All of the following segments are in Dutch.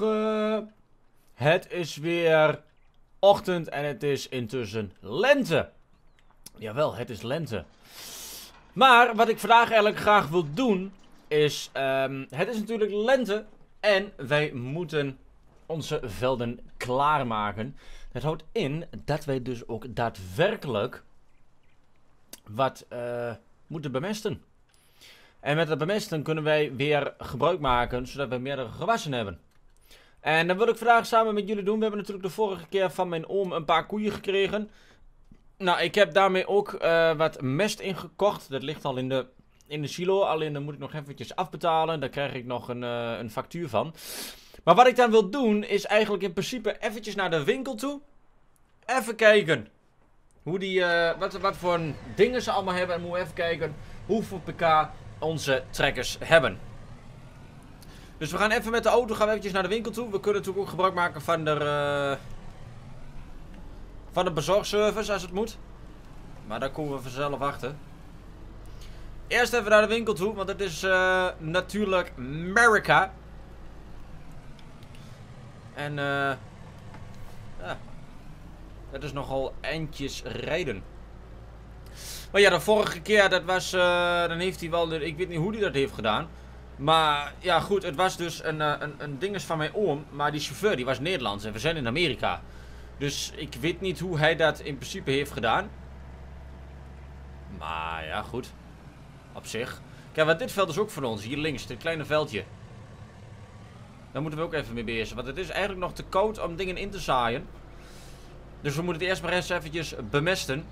goedemorgen. Het is weer ochtend en het is intussen lente. Jawel, het is lente. Maar wat ik vandaag eigenlijk graag wil doen is, ehm, het is natuurlijk lente en wij moeten onze velden klaarmaken. Dat houdt in dat wij dus ook daadwerkelijk wat uh, moeten bemesten. En met dat bemesten kunnen wij weer gebruik maken, zodat we meerdere gewassen hebben. En dat wil ik vandaag samen met jullie doen. We hebben natuurlijk de vorige keer van mijn oom een paar koeien gekregen. Nou, ik heb daarmee ook uh, wat mest ingekocht. Dat ligt al in de, in de silo. Alleen dan moet ik nog eventjes afbetalen. Daar krijg ik nog een, uh, een factuur van. Maar wat ik dan wil doen, is eigenlijk in principe eventjes naar de winkel toe. Even kijken. Hoe die, uh, wat, wat voor dingen ze allemaal hebben. En moet even kijken hoeveel pk onze trekkers hebben. Dus we gaan even met de auto gaan we eventjes naar de winkel toe. We kunnen natuurlijk ook gebruik maken van de, uh, van de bezorgservice als het moet. Maar daar komen we vanzelf achter. Eerst even naar de winkel toe, want het is uh, natuurlijk America. En uh, ja, het is nogal eindjes rijden. Maar ja, de vorige keer, dat was, uh, dan heeft hij wel, ik weet niet hoe hij dat heeft gedaan. Maar ja, goed, het was dus een, uh, een, een van mijn oom. Maar die chauffeur, die was Nederlands en we zijn in Amerika. Dus ik weet niet hoe hij dat in principe heeft gedaan. Maar ja, goed. Op zich. Kijk, want dit veld is ook van ons. Hier links, dit kleine veldje. Daar moeten we ook even mee bezig. Want het is eigenlijk nog te koud om dingen in te zaaien. Dus we moeten het eerst maar eens eventjes bemesten.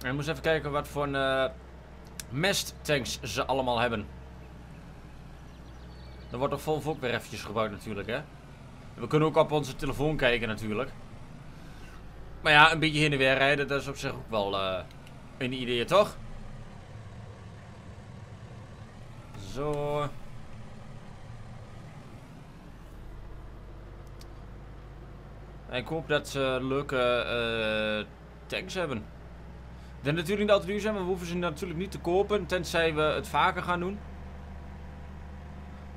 En we moeten even kijken wat voor uh, mesttanks ze allemaal hebben. Er wordt toch vol ook weer eventjes gebruikt natuurlijk, hè. We kunnen ook op onze telefoon kijken natuurlijk. Maar ja, een beetje heen en weer rijden, dat is op zich ook wel uh, een idee, toch? Zo. Ik hoop dat ze leuke uh, tanks hebben. Dat natuurlijk niet altijd duur zijn, maar we hoeven ze natuurlijk niet te kopen, tenzij we het vaker gaan doen.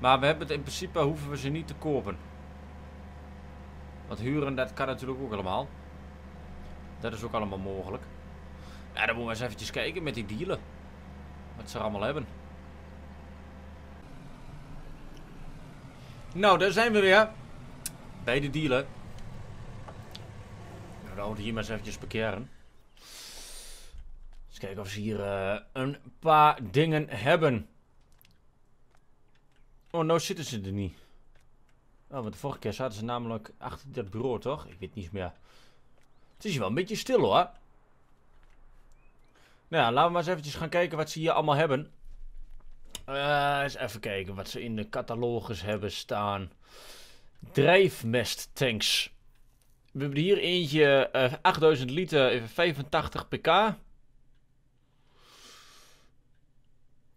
Maar we hebben het in principe, hoeven we ze niet te kopen. Want huren, dat kan natuurlijk ook allemaal. Dat is ook allemaal mogelijk. Ja, dan moeten we eens eventjes kijken met die dealen. Wat ze er allemaal hebben. Nou, daar zijn we weer. Bij de dealen. Nou, dan we hier maar eens eventjes parkeren. Eens kijken of ze hier uh, een paar dingen hebben. Oh, nou zitten ze er niet. Oh, want de vorige keer zaten ze namelijk achter dat bureau, toch? Ik weet niet meer. Het is hier wel een beetje stil, hoor. Nou ja, laten we maar eens eventjes gaan kijken wat ze hier allemaal hebben. Uh, eens even kijken wat ze in de catalogus hebben staan. Drijfmesttanks. We hebben hier eentje uh, 8000 liter, even 85 pk.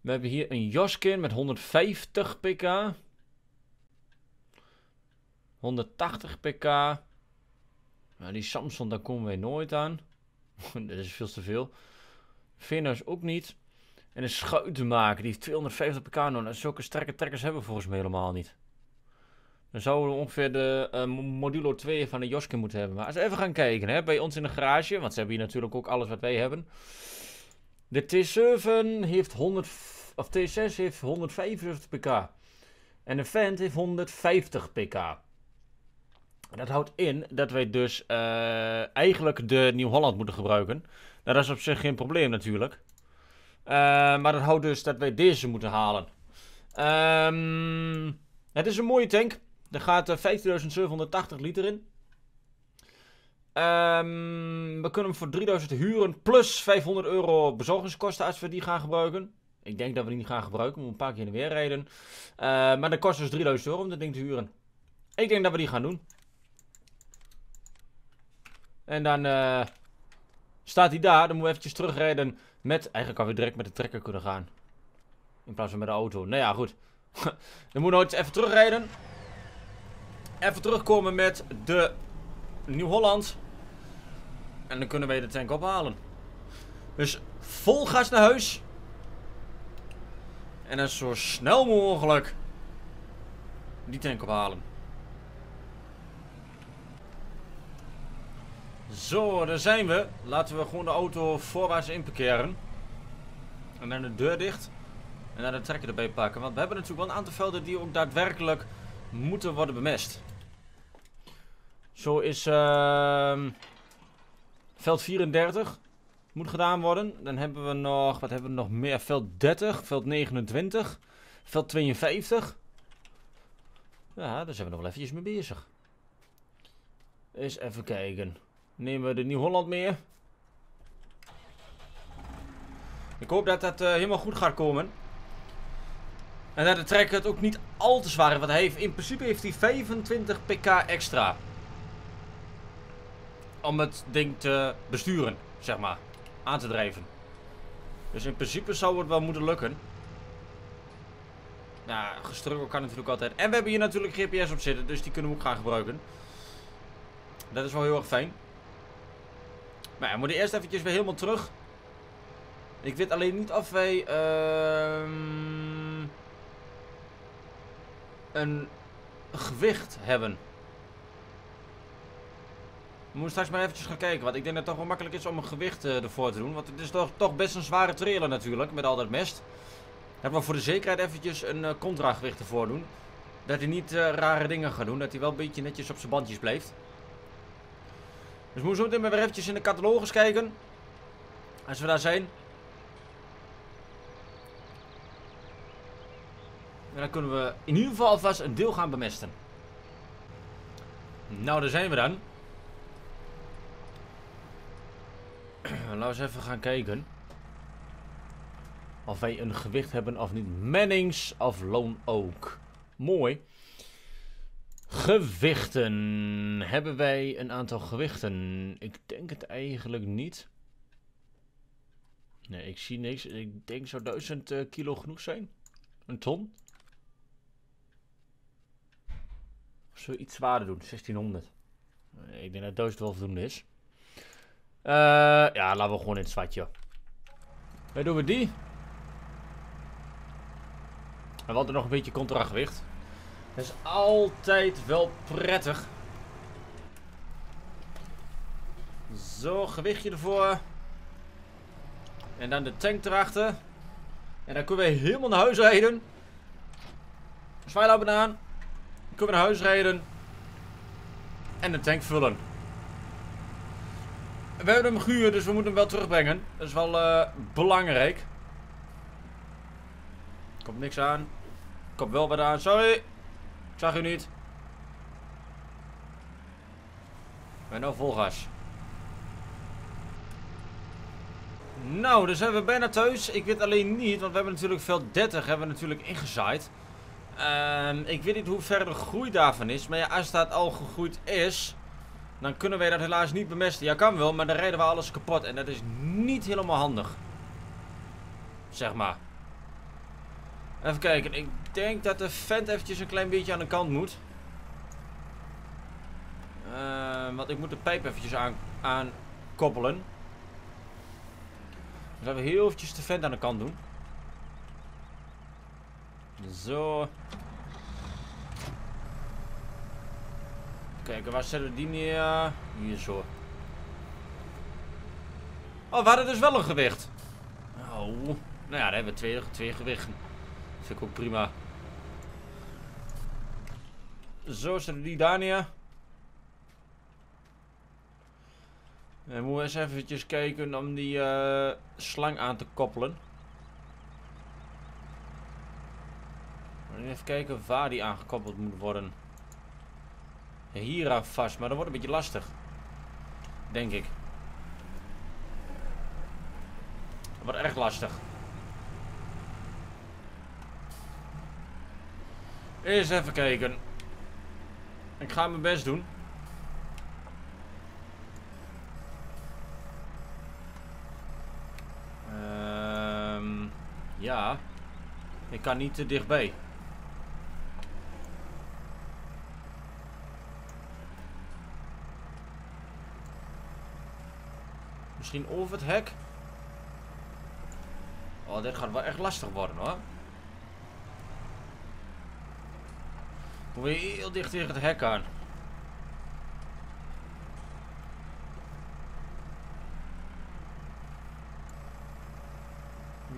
We hebben hier een Joskin met 150 pk. 180 pk. Nou, die Samsung, daar komen wij nooit aan. dat is veel te veel. Venus ook niet. En een schuitenmaker, die heeft 250 pk nodig. En zulke sterke trekkers hebben we volgens mij helemaal niet. Dan zouden we ongeveer de uh, Modulo 2 van de Joskin moeten hebben. Maar als we even gaan kijken, hè, bij ons in de garage. Want ze hebben hier natuurlijk ook alles wat wij hebben. De T7 heeft 100, of T6 heeft 175 pk. En de Vent heeft 150 pk. Dat houdt in dat wij dus uh, eigenlijk de Nieuw-Holland moeten gebruiken. Nou, dat is op zich geen probleem natuurlijk. Uh, maar dat houdt dus dat wij deze moeten halen. Um, het is een mooie tank. Er gaat uh, 15.780 liter in. Um, we kunnen hem voor 3000 huren plus 500 euro bezorgingskosten als we die gaan gebruiken. Ik denk dat we die niet gaan gebruiken, we moeten een paar keer in de weer rijden. Uh, maar dat kost dus 3000 euro om dat ding te huren. Ik denk dat we die gaan doen. En dan uh, staat hij daar, dan moeten we eventjes terugrijden met... Eigenlijk kan we direct met de trekker kunnen gaan. In plaats van met de auto. Nou ja, goed. dan moeten we even terugrijden. Even terugkomen met de Nieuw-Holland. En dan kunnen wij de tank ophalen. Dus vol gas naar huis. En dan zo snel mogelijk Die tank ophalen. Zo, daar zijn we. Laten we gewoon de auto voorwaarts inparkeren. En dan de deur dicht. En dan de trekker erbij pakken. Want we hebben natuurlijk wel een aantal velden die ook daadwerkelijk moeten worden bemest. Zo is uh, veld 34 moet gedaan worden. Dan hebben we nog, wat hebben we nog meer? Veld 30, veld 29, veld 52. Ja, daar zijn we nog wel eventjes mee bezig. Eens even kijken. Nemen we de Nieuw-Holland meer? Ik hoop dat dat uh, helemaal goed gaat komen. En dat de trekker het ook niet al te zwaar is. Want heeft, in principe heeft hij 25 pk extra. Om het ding te besturen, zeg maar. Aan te drijven. Dus in principe zou het wel moeten lukken. Nou, gestruggel kan natuurlijk altijd. En we hebben hier natuurlijk GPS op zitten. Dus die kunnen we ook gaan gebruiken. Dat is wel heel erg fijn. Maar we moeten eerst eventjes weer helemaal terug. Ik weet alleen niet of wij... Uh, een gewicht hebben. We moeten straks maar eventjes gaan kijken. Want ik denk dat het toch wel makkelijk is om een gewicht uh, ervoor te doen. Want het is toch, toch best een zware trailer natuurlijk. Met al dat mest. Hebben we voor de zekerheid eventjes een uh, contragewicht ervoor doen. Dat hij niet uh, rare dingen gaat doen. Dat hij wel een beetje netjes op zijn bandjes blijft. Dus we moeten zo meteen maar weer eventjes in de catalogus kijken. Als we daar zijn. En dan kunnen we in ieder geval alvast een deel gaan bemesten. Nou, daar zijn we dan. Laten we eens even gaan kijken. Of wij een gewicht hebben of niet. Mannings of Lone Oak. Mooi. Gewichten. Hebben wij een aantal gewichten? Ik denk het eigenlijk niet. Nee, ik zie niks. Ik denk zou 1000 uh, kilo genoeg zijn. Een ton. Of zullen we iets zwaarder doen? 1600. Ik denk dat 1000 wel voldoende is. Uh, ja, laten we gewoon in het zwartje. Waar doen we die? We hadden nog een beetje contragewicht. Dat is altijd wel prettig. Zo, gewichtje ervoor. En dan de tank erachter. En dan kunnen we helemaal naar huis rijden. Zwaailauwen aan. Dan kunnen we naar huis rijden. En de tank vullen. We hebben hem gehuurd, dus we moeten hem wel terugbrengen. Dat is wel uh, belangrijk. Komt niks aan. Komt wel wat aan. Sorry. Ik zag u niet. Ben nou vol gas. Nou, dus zijn we bijna thuis. Ik weet alleen niet, want we hebben natuurlijk veld 30 hebben we natuurlijk ingezaaid. Um, ik weet niet hoe ver de groei daarvan is. Maar ja, als dat al gegroeid is, dan kunnen wij dat helaas niet bemesten. Ja, kan wel, maar dan rijden we alles kapot. En dat is niet helemaal handig. Zeg maar. Even kijken. Ik denk dat de vent eventjes een klein beetje aan de kant moet. Uh, want ik moet de pijp eventjes aan, aan koppelen. Dan gaan we heel eventjes de vent aan de kant doen. Zo. Kijken, waar zetten we die neer? Hier zo. Oh, we hadden dus wel een gewicht. Oh. Nou ja, dan hebben we twee, twee gewichten. Dat vind ik ook prima. Zo zetten die daar neer. En moeten we eens eventjes kijken om die uh, slang aan te koppelen. Even kijken waar die aangekoppeld moet worden. Hier aan vast, maar dat wordt een beetje lastig. Denk ik. Dat wordt erg lastig. Eens even kijken. Ik ga mijn best doen. Um, ja. Ik kan niet te dichtbij. Misschien over het hek. Oh, dit gaat wel echt lastig worden hoor. Weer heel dicht tegen het hek aan.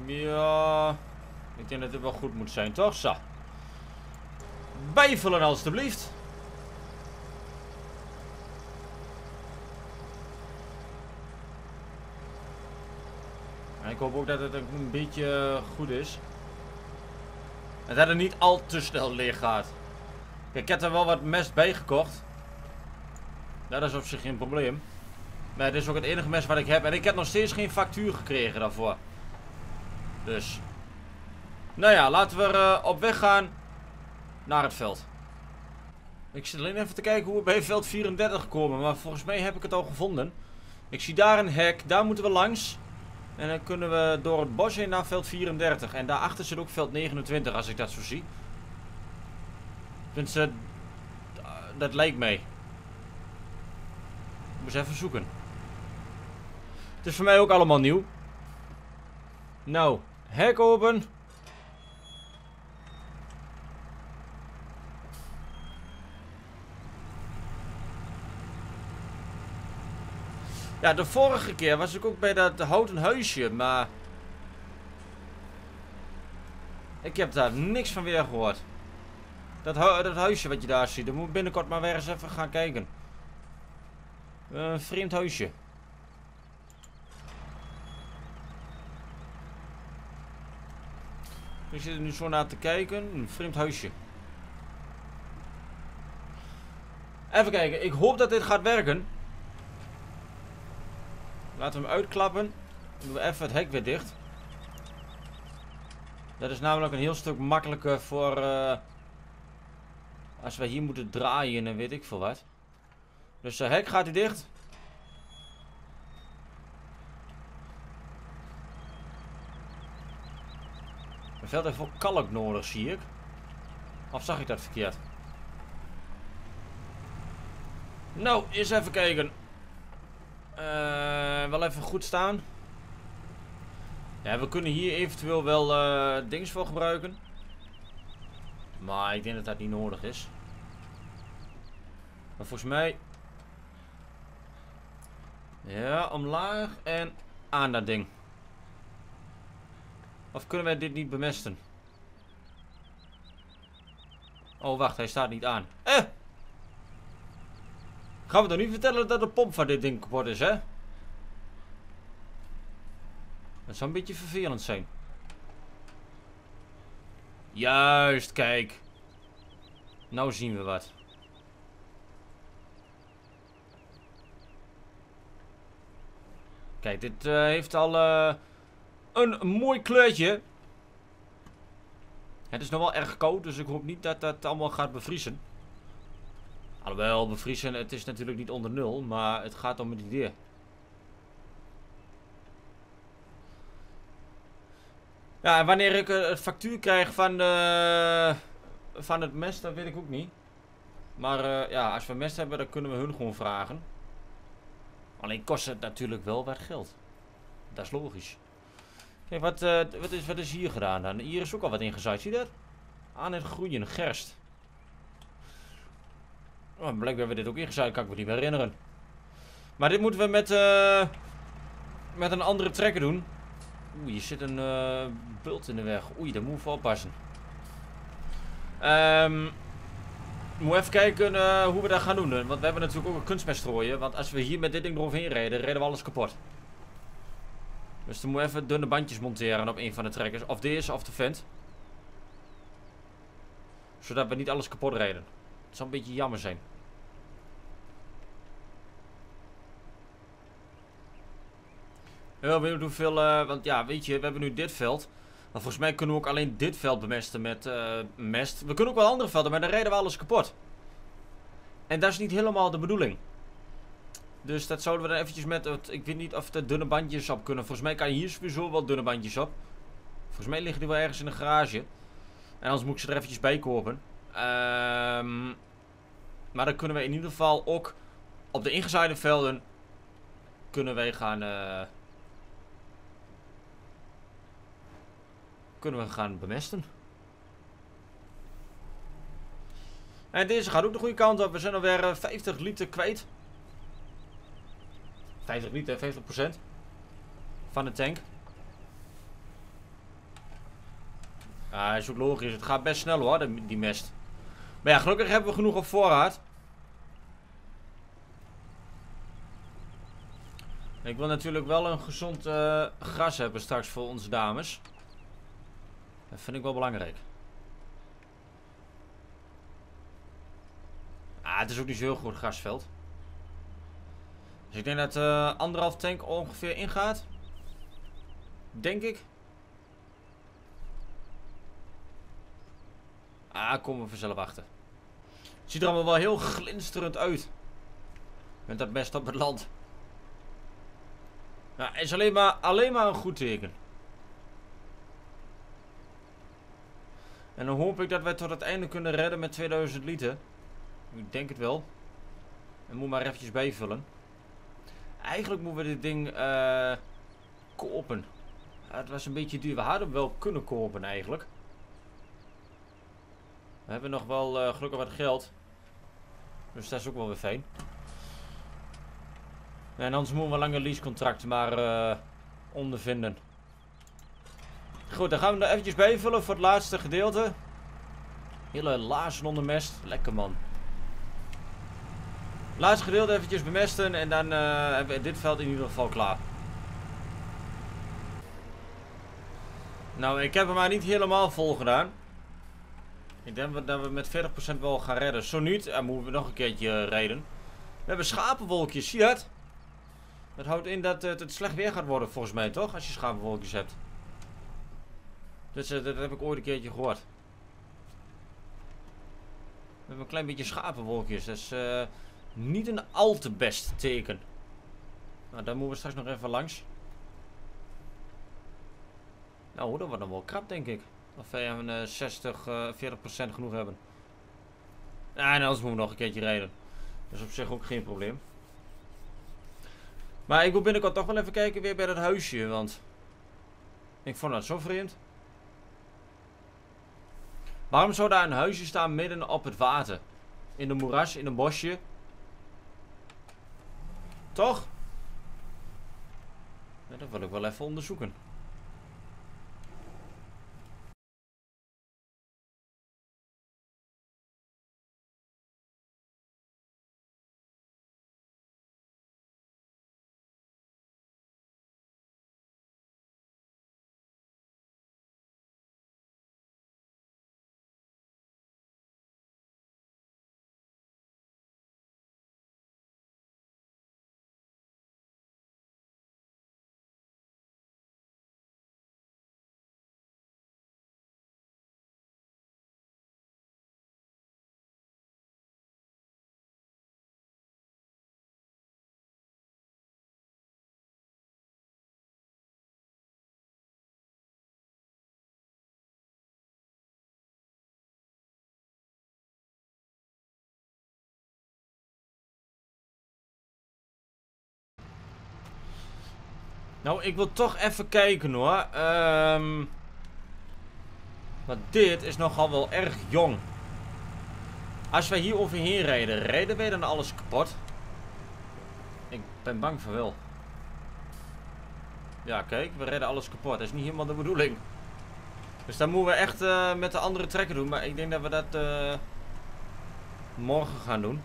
Ja, ik denk dat dit wel goed moet zijn, toch? Zo. Bijvullen alstublieft. Hoop ook dat het een beetje goed is. En dat het niet al te snel leeg gaat. ik heb er wel wat mest bij gekocht. Dat is op zich geen probleem. Maar het is ook het enige mes wat ik heb. En ik heb nog steeds geen factuur gekregen daarvoor. Dus. Nou ja, laten we uh, op weg gaan naar het veld. Ik zit alleen even te kijken hoe we bij veld 34 komen. Maar volgens mij heb ik het al gevonden. Ik zie daar een hek. Daar moeten we langs. En dan kunnen we door het bos heen naar veld 34. En daarachter zit ook veld 29 als ik dat zo zie. Dus dat lijkt mij. Ik moet eens even zoeken. Het is voor mij ook allemaal nieuw. Nou, hek open. Ja, de vorige keer was ik ook bij dat houten huisje, maar... Ik heb daar niks van weer gehoord. Dat, dat huisje wat je daar ziet, daar moet binnenkort maar weer eens even gaan kijken. Een vreemd huisje. Ik zit nu zo naar te kijken. Een vreemd huisje. Even kijken. Ik hoop dat dit gaat werken. Laten we hem uitklappen. Dan doen we even het hek weer dicht. Dat is namelijk een heel stuk makkelijker voor... Uh, als we hier moeten draaien en weet ik veel wat. Dus het hek gaat hij dicht. Een veld heeft ook kalk nodig, zie ik. Of zag ik dat verkeerd? Nou, eens even kijken. Uh, wel even goed staan. Ja, we kunnen hier eventueel wel uh, dings voor gebruiken. Maar ik denk dat dat niet nodig is. Maar volgens mij... Ja, omlaag en aan dat ding. Of kunnen wij dit niet bemesten? Oh, wacht, hij staat niet aan. Eh! Gaan we toch niet vertellen dat de pomp van dit ding kapot is, hè? Dat zou een beetje vervelend zijn. Juist, kijk. Nou zien we wat. Kijk, dit uh, heeft al uh, een mooi kleurtje. Het is nog wel erg koud, dus ik hoop niet dat dat allemaal gaat bevriezen. Alhoewel, bevriezen, het is natuurlijk niet onder nul, maar het gaat om het idee. Ja, en wanneer ik het factuur krijg van, de, van het mest, dat weet ik ook niet. Maar uh, ja, als we mest hebben, dan kunnen we hun gewoon vragen. Alleen kost het natuurlijk wel wat geld. Dat is logisch. Kijk, wat, uh, wat, is, wat is hier gedaan? Hier is ook al wat ingezaaid, zie je dat? Aan het groeien, gerst. Oh, blijkbaar hebben we dit ook ingezaaid, kan ik me niet meer herinneren. Maar dit moeten we met, uh, met een andere trekker doen. Oeh, hier zit een uh, bult in de weg. Oei, daar moeten we oppassen. Um, moet even kijken uh, hoe we dat gaan doen. Want we hebben natuurlijk ook een kunstmest strooien. Want als we hier met dit ding eroverheen rijden, rijden we alles kapot. Dus dan moet even dunne bandjes monteren op een van de trekkers. Of deze of de vent. Zodat we niet alles kapot rijden. Het zou een beetje jammer zijn. Hoeveel, uh, want ja, weet je, we hebben nu dit veld. Maar volgens mij kunnen we ook alleen dit veld bemesten met uh, mest. We kunnen ook wel andere velden, maar dan rijden we alles kapot. En dat is niet helemaal de bedoeling. Dus dat zouden we dan eventjes met, ik weet niet of er dunne bandjes op kunnen. Volgens mij kan je hier sowieso wel dunne bandjes op. Volgens mij liggen die wel ergens in de garage. En anders moet ik ze er eventjes bij kopen. Ehm, maar dan kunnen we in ieder geval ook op de ingezaaide velden kunnen wij gaan... Uh, kunnen we gaan bemesten. En deze gaat ook de goede kant op. We zijn alweer uh, 50 liter kwijt. 50 liter, 50 procent. Van de tank. Ja, is ook logisch. Het gaat best snel hoor, die mest. Maar ja, gelukkig hebben we genoeg op voorraad. Ik wil natuurlijk wel een gezond uh, gras hebben straks voor onze dames. Dat vind ik wel belangrijk. Ah, het is ook niet zo heel goed grasveld. Dus ik denk dat uh, anderhalf tank ongeveer ingaat. Denk ik. Ah, komen we vanzelf achter. Het ziet er allemaal wel heel glinsterend uit. Met dat best op het land. Nou, is alleen maar, alleen maar een goed teken. En dan hoop ik dat wij tot het einde kunnen redden met 2000 liter. Ik denk het wel. En moet maar eventjes bijvullen. Eigenlijk moeten we dit ding uh, kopen. het was een beetje duur. We hadden wel kunnen kopen eigenlijk. We hebben nog wel uh, gelukkig wat geld. Dus dat is ook wel weer fijn. En anders moeten we lange leasecontracten maar uh, ondervinden. Goed, dan gaan we er eventjes bijvullen voor het laatste gedeelte. Hele laarzen onder mest. Lekker man. Laatste gedeelte eventjes bemesten en dan uh, hebben we dit veld in ieder geval klaar. Nou, ik heb hem maar niet helemaal vol gedaan. Ik denk dat we met 40% wel gaan redden. Zo niet, dan moeten we nog een keertje rijden. We hebben schapenwolkjes, zie je het? Dat houdt in dat het slecht weer gaat worden volgens mij, toch? Als je schapenwolkjes hebt. Dus dat heb ik ooit een keertje gehoord. We hebben een klein beetje schapenwolkjes. Dat is uh, niet een al te best teken. Nou, daar moeten we straks nog even langs. Nou, dat wordt dan wel krap, denk ik. Of wij een 60, uh, 40% genoeg hebben. Ja, en anders moeten we nog een keertje rijden. Dat is op zich ook geen probleem. Maar ik wil binnenkort toch wel even kijken weer bij dat huisje, want... Ik vond dat zo vreemd. Waarom zou daar een huisje staan midden op het water? In een moeras, in een bosje. Toch? Ja, dat wil ik wel even onderzoeken. Nou, ik wil toch even kijken hoor. Um, want dit is nogal wel erg jong. Als wij hier overheen rijden, rijden wij dan alles kapot? Ik ben bang voor wel. Ja, kijk, we redden alles kapot. Dat is niet helemaal de bedoeling. Dus dan moeten we echt uh, met de andere trekken doen. Maar ik denk dat we dat uh, morgen gaan doen.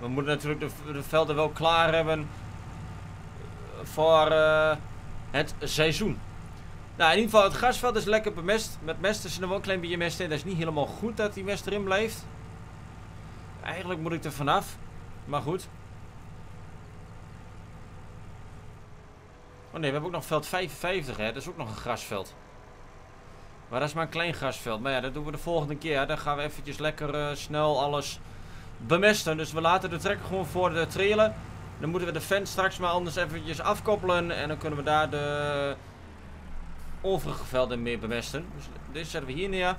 We moeten natuurlijk de velden wel klaar hebben voor uh, het seizoen. Nou, in ieder geval, het grasveld is lekker bemest. Met mest is er wel een klein beetje mest in. Dat is niet helemaal goed dat die mest erin blijft. Eigenlijk moet ik er vanaf. Maar goed. Oh nee, we hebben ook nog veld 55, hè. Dat is ook nog een grasveld. Maar dat is maar een klein grasveld. Maar ja, dat doen we de volgende keer. Dan gaan we eventjes lekker uh, snel alles bemesten. Dus we laten de trekker gewoon voor de trailer. Dan moeten we de vent straks maar anders eventjes afkoppelen. En dan kunnen we daar de overige velden mee bemesten. Dus dit zetten we hier neer.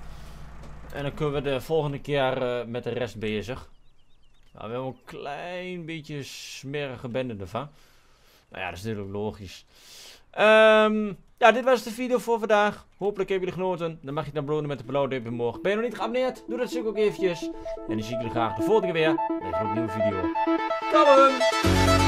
En dan kunnen we de volgende keer uh, met de rest bezig. Nou, we hebben een klein beetje smerige bende ervan. Nou ja, dat is natuurlijk logisch. Ehm, ja, dit was de video voor vandaag. Hopelijk hebben jullie genoten. Dan mag je dan belonen met de blauwe omhoog. Ben je nog niet geabonneerd? Doe dat zeker ook eventjes. En dan zie ik jullie graag de volgende keer weer. Bij een nieuwe video. Kom!